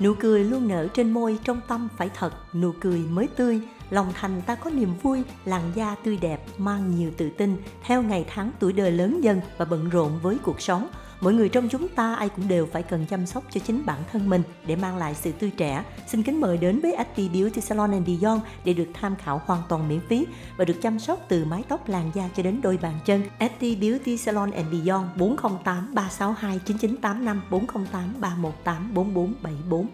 Nụ cười luôn nở trên môi, trong tâm phải thật, nụ cười mới tươi. Lòng thành ta có niềm vui, làn da tươi đẹp, mang nhiều tự tin, theo ngày tháng tuổi đời lớn dần và bận rộn với cuộc sống. Mỗi người trong chúng ta ai cũng đều phải cần chăm sóc cho chính bản thân mình để mang lại sự tươi trẻ. Xin kính mời đến với FT Beauty Salon and Beyond để được tham khảo hoàn toàn miễn phí và được chăm sóc từ mái tóc làn da cho đến đôi bàn chân. FT Beauty Salon and Beyond 408 362 9985 408 318 4474